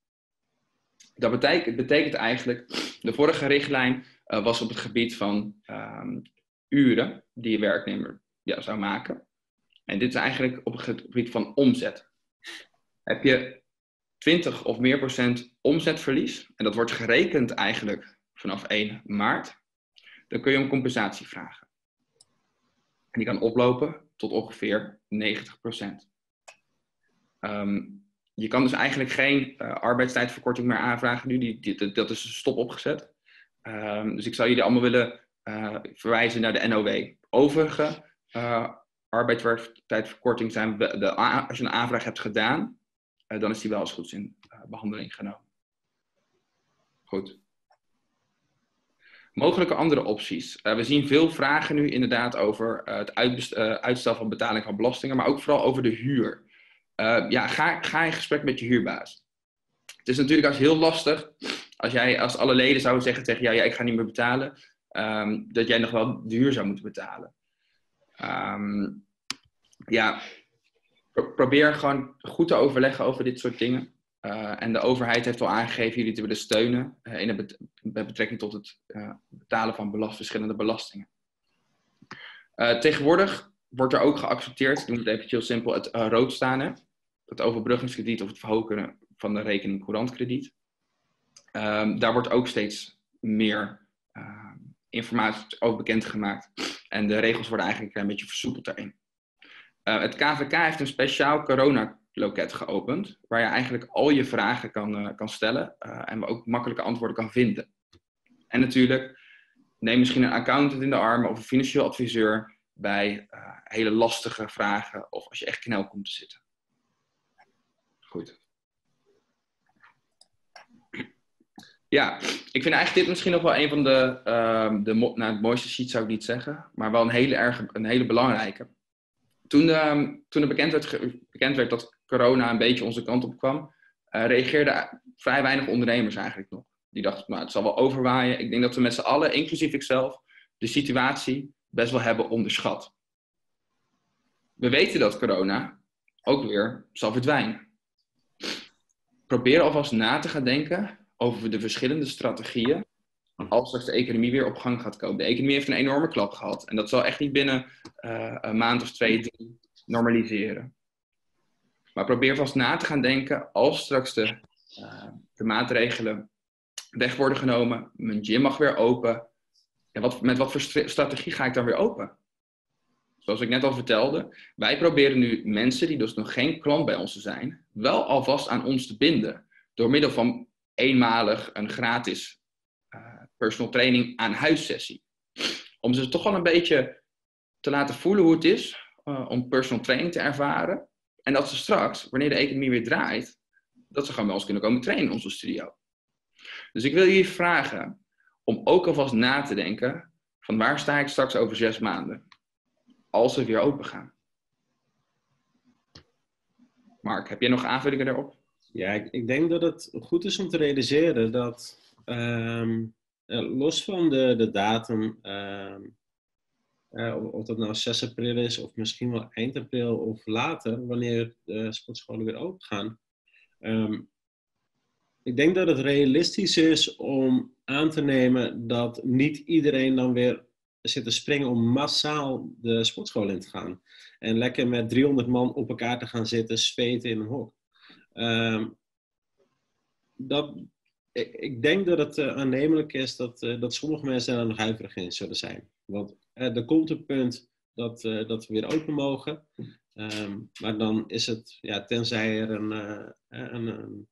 Dat betekent, betekent eigenlijk, de vorige richtlijn was op het gebied van um, uren die je werknemer ja, zou maken. En dit is eigenlijk op het gebied van omzet. Heb je 20 of meer procent omzetverlies, en dat wordt gerekend eigenlijk vanaf 1 maart, dan kun je om compensatie vragen. En die kan oplopen tot ongeveer 90 procent. Um, je kan dus eigenlijk geen uh, arbeidstijdverkorting meer aanvragen nu. Die, dat is stop opgezet. Um, dus ik zou jullie allemaal willen uh, verwijzen naar de NOW. Overige uh, arbeidstijdverkorting zijn, de, als je een aanvraag hebt gedaan, dan is die wel als goed in behandeling genomen. Goed. Mogelijke andere opties. we zien veel vragen nu inderdaad over het uitstel van betaling van belastingen, maar ook vooral over de huur. Ja, ga, ga in gesprek met je huurbaas. Het is natuurlijk als heel lastig als jij als alle leden zouden zeggen tegen jou, ja, ik ga niet meer betalen, um, dat jij nog wel de huur zou moeten betalen. Um, ja, probeer gewoon goed te overleggen over dit soort dingen. Uh, en de overheid heeft al aangegeven jullie te willen steunen uh, in bet betrekking tot het uh, betalen van verschillende belastingen. tegenwoordig wordt er ook geaccepteerd, ik noem het even heel simpel, het rood staan het overbruggingskrediet of het verhogen van de rekening courantkrediet. Um, daar wordt ook steeds meer informatie over bekendgemaakt. En de regels worden eigenlijk een beetje versoepeld daarin. Uh, het KVK heeft een speciaal corona-loket geopend, waar je eigenlijk al je vragen kan, uh, kan stellen uh, en ook makkelijke antwoorden kan vinden. En natuurlijk, neem misschien een accountant in de armen of een financieel adviseur bij hele lastige vragen of als je echt knel komt te zitten. Goed. Ja, ik vind eigenlijk dit misschien nog wel een van de, uh, de nou, het mooiste sheet zou ik niet zeggen, maar wel een hele, erg, een hele belangrijke. Toen, uh, toen er bekend werd, bekend werd dat corona een beetje onze kant op kwam, uh, reageerden vrij weinig ondernemers eigenlijk nog. Die dachten, nou, het zal wel overwaaien. Ik denk dat we met z'n allen, inclusief ikzelf, de situatie best wel hebben onderschat. We weten dat corona ook weer zal verdwijnen probeer alvast na te gaan denken over de verschillende strategieën als straks de economie weer op gang gaat komen. De economie heeft een enorme klap gehad en dat zal echt niet binnen uh, een maand of twee, drie normaliseren. Maar probeer vast na te gaan denken als straks de, uh, de maatregelen weg worden genomen, mijn gym mag weer open. En wat, met wat voor strategie ga ik dan weer open? zoals ik net al vertelde, wij proberen nu mensen die dus nog geen klant bij ons zijn, wel alvast aan ons te binden. Door middel van eenmalig een gratis personal training aan huissessie. Om ze toch wel een beetje te laten voelen hoe het is uh, om personal training te ervaren. En dat ze straks, wanneer de economie weer draait, dat ze gewoon bij ons kunnen komen trainen in onze studio. Dus ik wil jullie vragen om ook alvast na te denken van waar sta ik straks over zes maanden? Als we weer open gaan. Mark, heb jij nog aanvullingen daarop? Ja, ik, ik, denk dat het goed is om te realiseren dat um, los van de, de datum, um, uh, of dat nou 6 april is of misschien wel eind april of later, wanneer de sportscholen weer open gaan. Um, ik denk dat het realistisch is om aan te nemen dat niet iedereen dan weer zit te springen om massaal de sportschool in te gaan. En lekker met 300 man op elkaar te gaan zitten, zweten in een hok. Um, dat, ik, ik, denk dat het uh, aannemelijk is dat, uh, dat sommige mensen er nog huiverig in zullen zijn. Want uh, er komt een punt dat, dat we weer open mogen. Um, maar dan is het, ja, tenzij er een, een,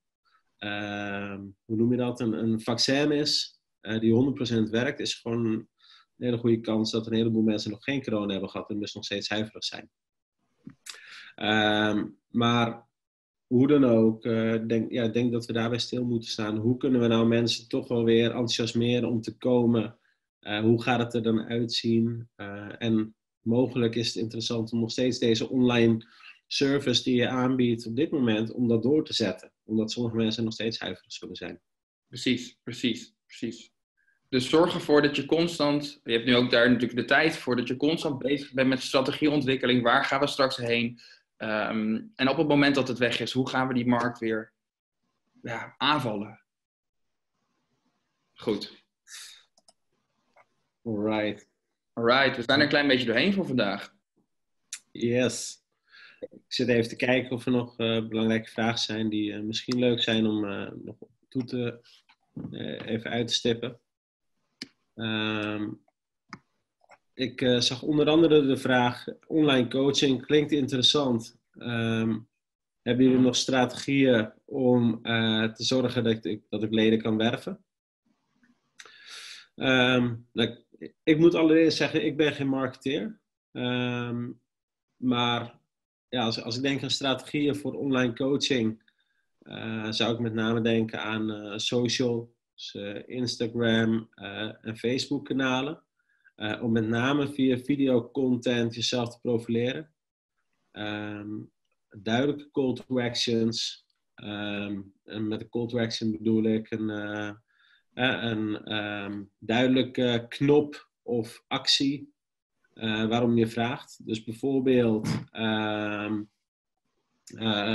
uh, hoe noem je dat, een, een vaccin is die 100% werkt, is gewoon een hele goede kans dat een heleboel mensen nog geen corona hebben gehad en dus nog steeds huiverig zijn. Uh, maar hoe dan ook, uh, denk, ja, denk dat we daarbij stil moeten staan. Hoe kunnen we nou mensen toch wel weer enthousiasmeren om te komen? Uh, hoe gaat het er dan uitzien? Uh, en mogelijk is het interessant om nog steeds deze online service die je aanbiedt op dit moment, om dat door te zetten. Omdat sommige mensen nog steeds huiverig zullen zijn. Precies, precies, precies. Dus zorg ervoor dat je constant, je hebt nu ook daar natuurlijk de tijd voor, dat je constant bezig bent met strategieontwikkeling. Waar gaan we straks heen? Um, en op het moment dat het weg is, hoe gaan we die markt weer ja, aanvallen? Goed. Alright. Alright, we zijn er een klein beetje doorheen voor vandaag. Yes. Ik zit even te kijken of er nog uh, belangrijke vragen zijn die uh, misschien leuk zijn om uh, nog toe te, even uit te stippen. Um, ik zag onder andere de vraag: online coaching klinkt interessant. Um, hebben jullie nog strategieën om te zorgen dat ik, dat ik leden kan werven? Um, ik moet allereerst zeggen, ik ben geen marketeer. maar ja, als, als ik denk aan strategieën voor online coaching, uh, zou ik met name denken aan social, dus, Instagram en Facebook kanalen. Om met name via videocontent jezelf te profileren. Um, duidelijke call to actions. Um, en met een call to action bedoel ik een, een um, duidelijke knop of actie waarom je vraagt. Dus bijvoorbeeld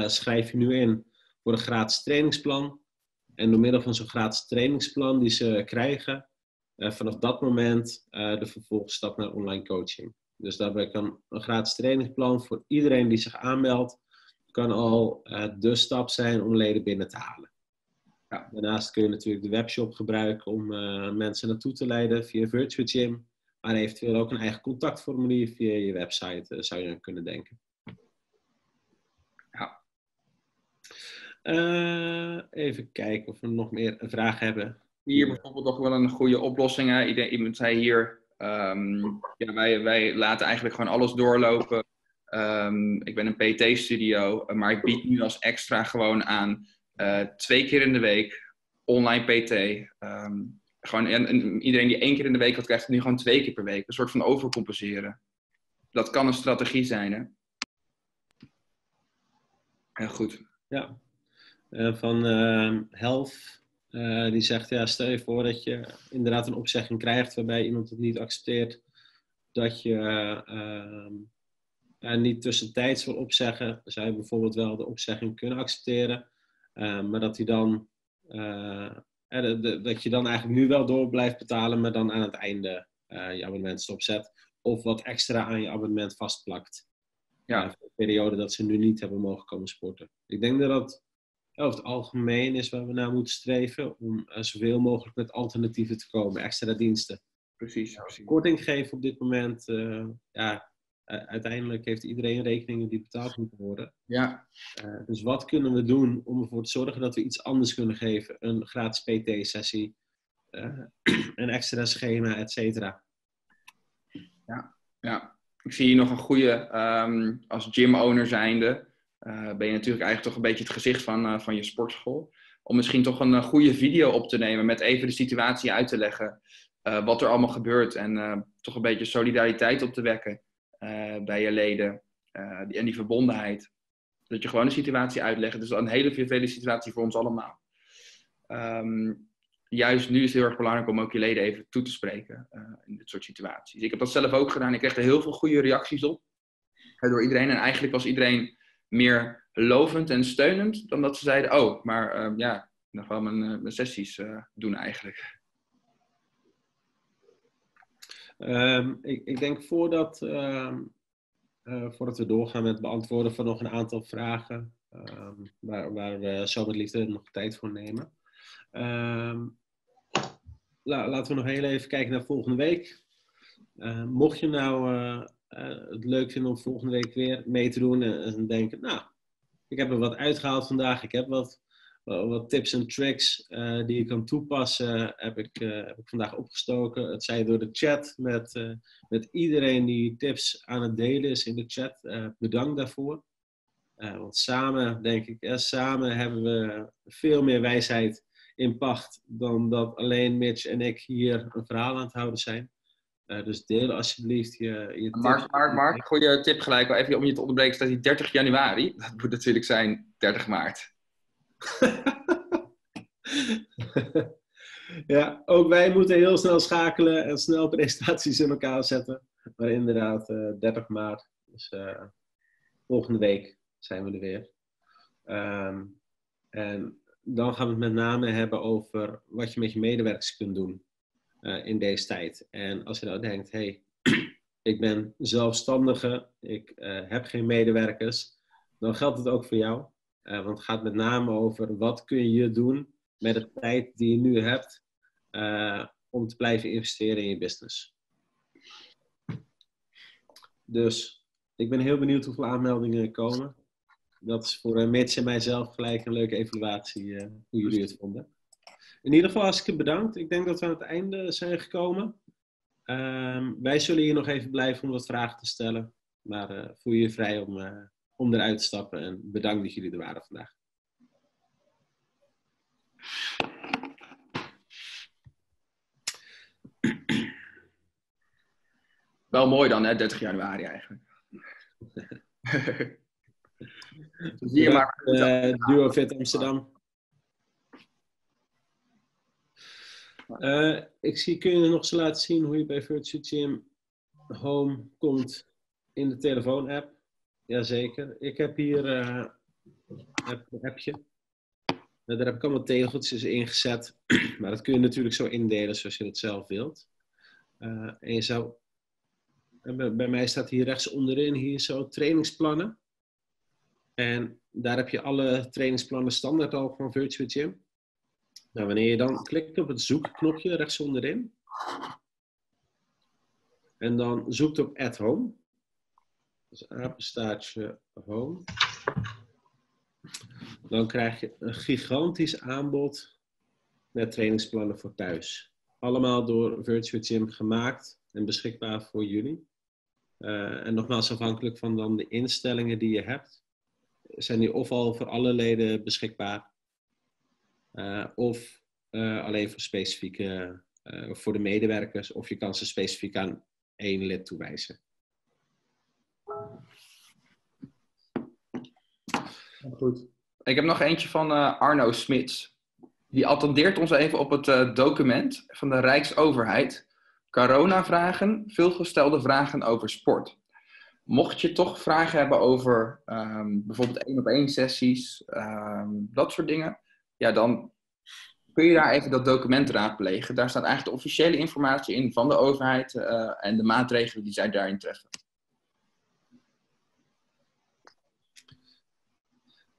schrijf je nu in voor een gratis trainingsplan. En door middel van zo'n gratis trainingsplan die ze krijgen, eh, vanaf dat moment de vervolgstap naar online coaching. Dus daarbij kan een gratis trainingsplan voor iedereen die zich aanmeldt, kan al de stap zijn om leden binnen te halen. Ja, daarnaast kun je natuurlijk de webshop gebruiken om mensen naartoe te leiden via Virtual Gym. Maar eventueel ook een eigen contactformulier via je website uh, zou je aan kunnen denken. Ja. Uh, even kijken of we nog meer vraag hebben. Hier bijvoorbeeld nog wel een goede oplossing. Hè? Iemand zei hier, um, ja, wij, wij laten eigenlijk gewoon alles doorlopen. Um, ik ben een PT-studio, maar ik bied nu als extra gewoon aan uh, twee keer in de week online PT. Um, gewoon, en, iedereen die één keer in de week had, krijgt het nu gewoon twee keer per week. Een soort van overcompenseren. Dat kan een strategie zijn, hè? Ja, goed. Ja. Uh, van uh, Health, uh, die zegt, ja, stel je voor dat je inderdaad een opzegging krijgt waarbij iemand het niet accepteert dat je ehm, niet tussentijds wil opzeggen. Zou je bijvoorbeeld wel de opzegging kunnen accepteren, maar dat hij dan dat je dan eigenlijk nu wel door blijft betalen, maar dan aan het einde uh, je abonnement stopzet. Of wat extra aan je abonnement vastplakt. Ja. Uh, voor de periode dat ze nu niet hebben mogen komen sporten. Ik denk dat dat over het algemeen is waar we naar moeten streven. Om uh, zoveel mogelijk met alternatieven te komen, extra diensten. Precies, precies. Korting geven op dit moment, ja, uiteindelijk heeft iedereen rekeningen die betaald moeten worden. Ja. Uh, dus wat kunnen we doen om ervoor te zorgen dat we iets anders kunnen geven? Een gratis PT-sessie, uh, een extra schema, et cetera. Ja, ja, ik zie hier nog een goede, um, als gym-owner zijnde, uh, ben je natuurlijk eigenlijk toch een beetje het gezicht van, van je sportschool. Om misschien toch een goede video op te nemen met even de situatie uit te leggen. wat er allemaal gebeurt en toch een beetje solidariteit op te wekken. Eh, bij je leden. Eh, en die verbondenheid. Dat je gewoon een situatie uitlegt. Dus een hele vervelende situatie voor ons allemaal. Ehm, juist nu is het heel erg belangrijk om ook je leden even toe te spreken in dit soort situaties. Ik heb dat zelf ook gedaan. Ik kreeg er heel veel goede reacties op. Door iedereen. En eigenlijk was iedereen meer lovend en steunend dan dat ze zeiden: Oh, maar uh, ja, nog wel mijn, mijn sessies uh, doen eigenlijk. Um, ik, ik, denk voordat, um, uh, voordat we doorgaan met beantwoorden van nog een aantal vragen, waar, waar, we zo met liefde nog tijd voor nemen. La, laten we nog heel even kijken naar volgende week. Mocht je nou het leuk vinden om volgende week weer mee te doen en, en denken, nou, ik heb er wat uitgehaald vandaag, ik heb wat wat tips en tricks uh, die je kan toepassen, heb ik, uh, heb ik vandaag opgestoken. Het zij door de chat met, met iedereen die tips aan het delen is in de chat. bedankt daarvoor. want samen, denk ik, samen hebben we veel meer wijsheid in pacht dan dat alleen Mitch en ik hier een verhaal aan het houden zijn. Dus deel alsjeblieft je, je. Mark, Mark, Mark, goede tip gelijk. Even om je te onderbreken, staat die 30 januari. Dat moet natuurlijk zijn 30 maart. ja, ook wij moeten heel snel schakelen en snel presentaties in elkaar zetten. Maar inderdaad, uh, eh, 30 maart, dus uh, volgende week zijn we er weer. Um, en dan gaan we het met name hebben over wat je met je medewerkers kunt doen uh, in deze tijd. En als je nou denkt, hey, ik ben zelfstandige, ik heb geen medewerkers, dan geldt het ook voor jou. Uh, want het gaat met name over wat kun je doen met de tijd die je nu hebt om te blijven investeren in je business. Dus ik ben heel benieuwd hoeveel aanmeldingen er komen. Dat is voor Mitch en mijzelf gelijk een leuke evaluatie hoe jullie het vonden. In ieder geval hartstikke bedankt. Ik denk dat we aan het einde zijn gekomen. Ehm, wij zullen hier nog even blijven om wat vragen te stellen. Maar voel je je vrij om om eruit te stappen. En bedankt dat jullie er waren vandaag. Wel mooi dan, hè? 30 januari eigenlijk. Zie je maar. Uh, Duo Fit Amsterdam. Uh, ik zie, kun je nog eens laten zien hoe je bij Virtual Gym Home komt in de telefoon-app? Jazeker. Ik heb hier uh, een appje. Daar heb ik allemaal tegeltjes ingezet. maar dat kun je natuurlijk zo indelen zoals je het zelf wilt. Uh, en je zou... Bij, bij mij staat hier rechts onderin hier zo trainingsplannen. En daar heb je alle trainingsplannen standaard al van Virtual Gym. Nou, wanneer je dan klikt op het zoekknopje rechts onderin. En dan zoekt op At Home. Dus apenstaartje home. Dan krijg je een gigantisch aanbod met trainingsplannen voor thuis. Allemaal door Virtual Gym gemaakt en beschikbaar voor jullie. Uh, en nogmaals, afhankelijk van dan de instellingen die je hebt, zijn die of al voor alle leden beschikbaar, of uh, alleen voor specifieke, voor de medewerkers, of je kan ze specifiek aan één lid toewijzen. Goed. Ik heb nog eentje van uh, Arno Smits. Die attendeert ons even op het uh, document van de Rijksoverheid. Corona-vragen, veelgestelde vragen over sport. Mocht je toch vragen hebben over um, bijvoorbeeld één op één sessies, um, dat soort dingen, ja, dan kun je daar even dat document raadplegen. Daar staat eigenlijk de officiële informatie in van de overheid uh, en de maatregelen die zij daarin treffen.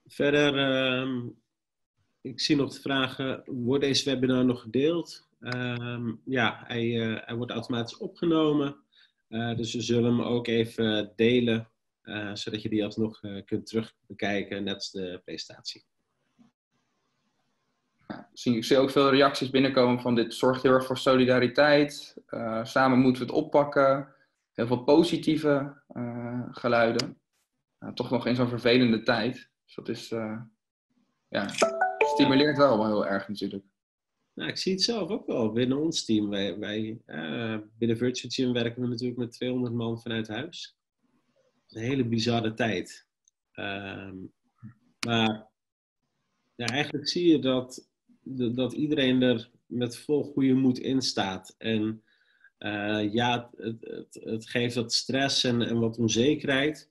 Verder, uh, ik zie nog de vragen, wordt deze webinar nog gedeeld? Um, ja, hij, uh, hij, wordt automatisch opgenomen. dus we zullen hem ook even delen, zodat je die alsnog kunt terugbekijken, net de presentatie. Ik zie ook veel reacties binnenkomen van dit zorgt heel erg voor solidariteit. samen moeten we het oppakken. Heel veel positieve geluiden. toch nog in zo'n vervelende tijd. Dus dat is, ja, stimuleert wel heel erg natuurlijk. Nou, ik zie het zelf ook wel binnen ons team. Wij, wij binnen Virtual Gym werken we natuurlijk met 200 man vanuit huis. Een hele bizarre tijd. Ehm, maar ja, eigenlijk zie je dat, dat iedereen er met vol goede moed in staat. En uh, ja, het, het, het, geeft wat stress en, en wat onzekerheid.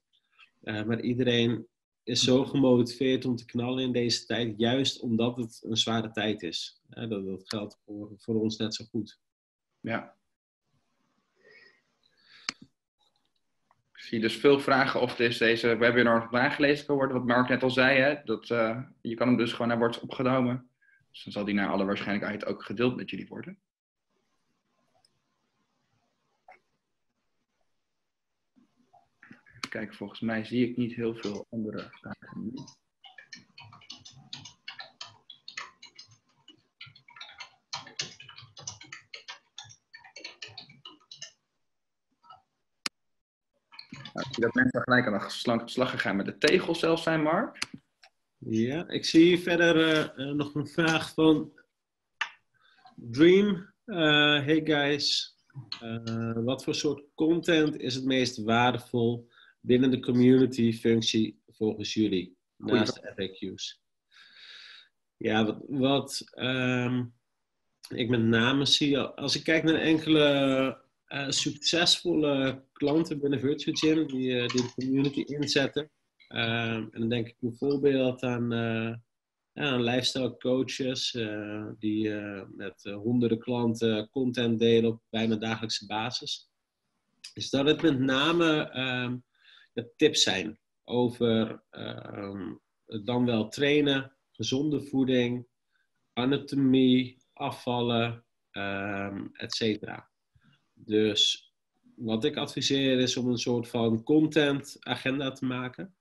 Uh, maar iedereen is zo gemotiveerd om te knallen in deze tijd, juist omdat het een zware tijd is. dat, dat geldt voor, voor ons net zo goed. Ja. Ik zie dus veel vragen of dus deze webinar nog nagelezen kan worden. Wat Mark net al zei, hè? Dat, je kan hem dus gewoon naar wordt opgenomen. Dus dan zal die naar alle waarschijnlijkheid ook gedeeld met jullie worden. Kijk, volgens mij zie ik niet heel veel andere vragen. Ik zie dat mensen gelijk aan de slag gegaan met de tegels zelf zijn, Mark. Ja, ik zie verder uh, nog een vraag van Dream. Uh, hey guys, uh, wat voor soort content is het meest waardevol binnen de community functie volgens jullie, naast de FAQ's? Ja, wat, wat ehm, ik met name zie, als ik kijk naar enkele succesvolle klanten binnen Virtual Gym die, die de community inzetten. Ehm, en dan denk ik bijvoorbeeld aan, uh, aan lifestyle coaches die met honderden klanten content delen op bijna dagelijkse basis. Is dat het met name um, tips zijn over ehm, dan wel trainen, gezonde voeding, anatomie, afvallen, et cetera. Dus wat ik adviseer is om een soort van content agenda te maken.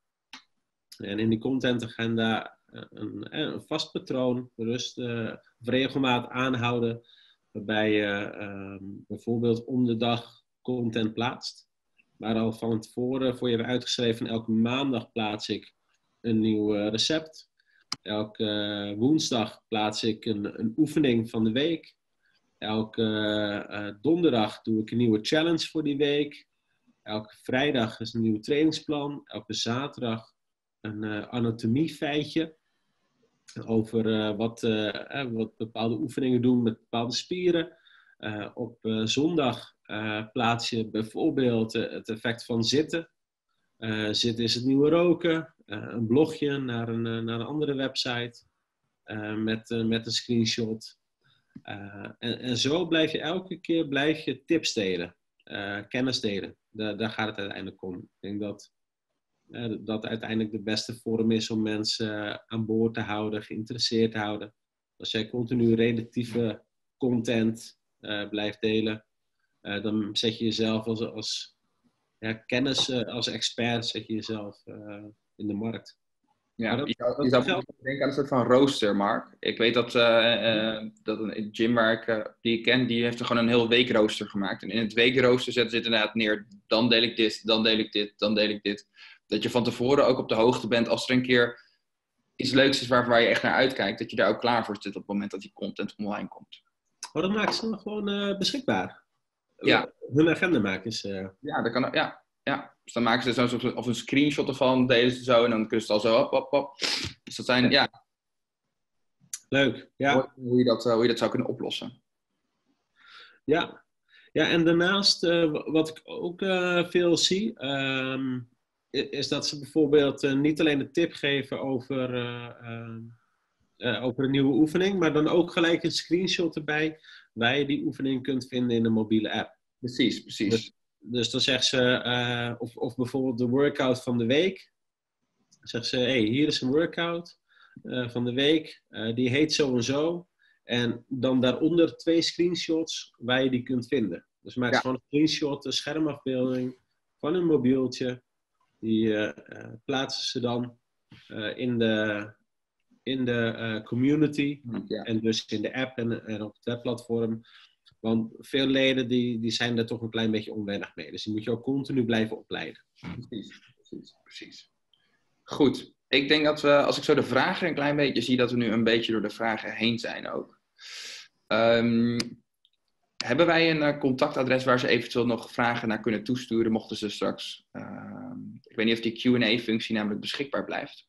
En in die content agenda eh, een, een vast patroon, rust uh, regelmaat aanhouden, waarbij je ehm, bijvoorbeeld om de dag content plaatst. Maar al van tevoren voor je hebt uitgeschreven, elke maandag plaats ik een nieuw eh, recept. Elke eh, woensdag plaats ik een, een, oefening van de week. Elke donderdag doe ik een nieuwe challenge voor die week. Elke vrijdag is een nieuw trainingsplan. Elke zaterdag een uh, anatomiefeitje. Over wat, wat bepaalde oefeningen doen met bepaalde spieren. op zondag plaats je bijvoorbeeld het effect van zitten. Zitten is het nieuwe roken. een blogje naar een, naar een andere website met, met een screenshot. En, en, zo blijf je elke keer blijf je tips delen, kennis delen. Da daar gaat het uiteindelijk om. Ik denk dat dat uiteindelijk de beste vorm is om mensen aan boord te houden, geïnteresseerd te houden. Als jij continu relatieve content blijft delen, uh, dan zet je jezelf als, als ja, kennis, uh, als expert, zet je jezelf uh, in de markt. Ja, dat, je zou, je zou denken aan een soort van rooster, Mark. Ik weet dat, dat een gym waar ik, die ik ken, die heeft er gewoon een heel weekrooster gemaakt. En in het weekrooster zetten ze inderdaad neer, dan deel ik dit, dan deel ik dit, dan deel ik dit. Dat je van tevoren ook op de hoogte bent als er een keer iets leuks is waar, waar je echt naar uitkijkt, dat je daar ook klaar voor zit op het moment dat die content online komt. Oh, dat maakt ze dan gewoon beschikbaar? ja. hun agenda maken. Is, uh... Ja, dat kan, ja, ja. Dus dan maken ze zo of een screenshot ervan, delen ze zo en dan kun je het al zo op, op, op. Dus dat zijn, ja. Leuk, ja. Hoe je dat, hoe je dat zou kunnen oplossen. Ja, ja en daarnaast, uh, wat ik ook veel zie, um, is dat ze bijvoorbeeld uh, niet alleen de tip geven over, ehm, over een nieuwe oefening, maar dan ook gelijk een screenshot erbij waar je die oefening kunt vinden in een mobiele app. Precies, precies. Dus, dus dan zegt ze, of, of bijvoorbeeld de workout van de week. Dan zegt ze, hey, hier is een workout van de week, die heet zo en zo. En dan daaronder twee screenshots waar je die kunt vinden. Dus maak Ja. gewoon een screenshot, een schermafbeelding van een mobieltje. Die eh, eh, plaatsen ze dan eh, in de, in de community. Ja. En dus in de app en, en op het webplatform. Want veel leden die, die zijn daar toch een klein beetje onwennig mee. Dus die moet je ook continu blijven opleiden. Precies, precies, precies. Goed. Ik denk dat we, als ik zo de vragen een klein beetje zie, dat we nu een beetje door de vragen heen zijn ook. Ehm, hebben wij een eh, contactadres waar ze eventueel nog vragen naar kunnen toesturen, mochten ze straks. ehm, ik weet niet of die QA-functie namelijk beschikbaar blijft.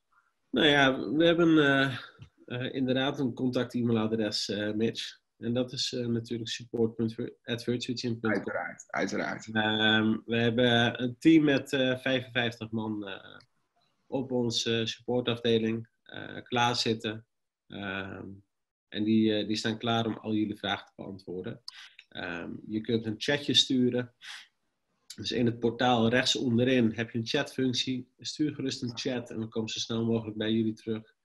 Nou ja, we hebben eh, eh, inderdaad een contact-e-mailadres, Mitch. En dat is natuurlijk support.virtuagym.com. Uiteraard, uiteraard. Ehm, we hebben een team met eh 55 man op onze supportafdeling klaar zitten. Ehm, en die, die staan klaar om al jullie vragen te beantwoorden. Ehm, je kunt een chatje sturen. Dus in het portaal rechts onderin heb je een chatfunctie. Stuur gerust een chat en dan komen zo snel mogelijk bij jullie terug.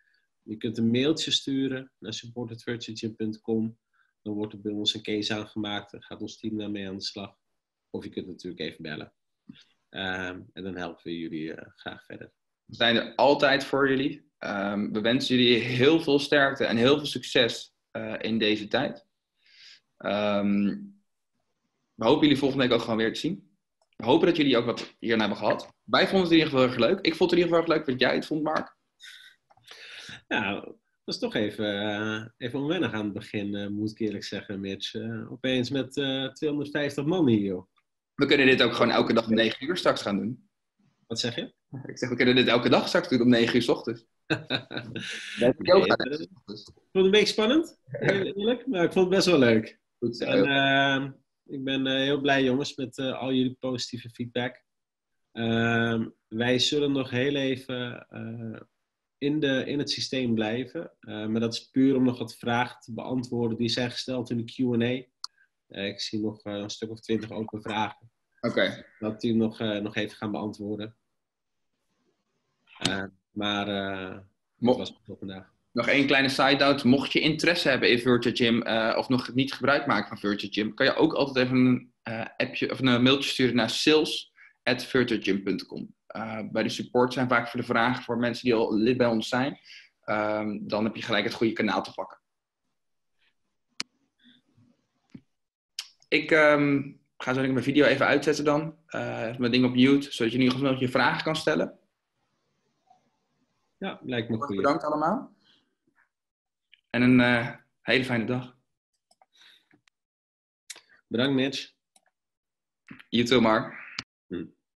Je kunt een mailtje sturen naar support.virtuagym.com. Dan wordt er bij ons een case aangemaakt en gaat ons team daarmee aan de slag. Of je kunt natuurlijk even bellen. Ehm, en dan helpen we jullie eh, graag verder. We zijn er altijd voor jullie. Ehm, we wensen jullie heel veel sterkte en heel veel succes eh, in deze tijd. Ehm, we hopen jullie volgende week ook gewoon weer te zien. We hopen dat jullie ook wat hierin hebben gehad. Wij vonden het in ieder geval heel erg leuk. Ik vond het in ieder geval erg leuk wat jij het vond, Mark. Ja, dat is toch even, eh, even onwennig aan het begin, eh, moet ik eerlijk zeggen, Mitch. Eh, opeens met eh 250 man hier, joh. We kunnen dit ook gewoon elke dag om 9 uur straks gaan doen. Wat zeg je? Ik zeg, we kunnen dit elke dag straks doen om 9 uur 's ochtends. Eh, ik vond het een beetje spannend, eerlijk. Maar ik vond het best wel leuk. Goed zo. En, eh, ik ben eh, heel blij, jongens, met eh, al jullie positieve feedback. Ehm, wij zullen nog heel even eh, in, de, in het systeem blijven. Maar dat is puur om nog wat vragen te beantwoorden die zijn gesteld in de QA. Ik zie nog een stuk of twintig open vragen. Oké. Dat die nog, nog even gaan beantwoorden. Maar eh dat was het voor vandaag. Nog één kleine side-out. Mocht je interesse hebben in Virtual Gym eh, of nog niet gebruik maken van Virtual Gym, kan je ook altijd even een, eh, appje, of een mailtje sturen naar sales.virtualgym.com. Eh bij de support zijn vaak voor de vragen voor mensen die al lid bij ons zijn. Ehm, dan heb je gelijk het goede kanaal te pakken. Ik ehm, ga zo mijn video even uitzetten dan. Eh mijn ding op mute, zodat je in ieder geval nog je vragen kan stellen. Ja, lijkt me goed. Bedankt allemaal. En een eh, hele fijne dag. Bedankt, Mitch. You too, Mark. Hm.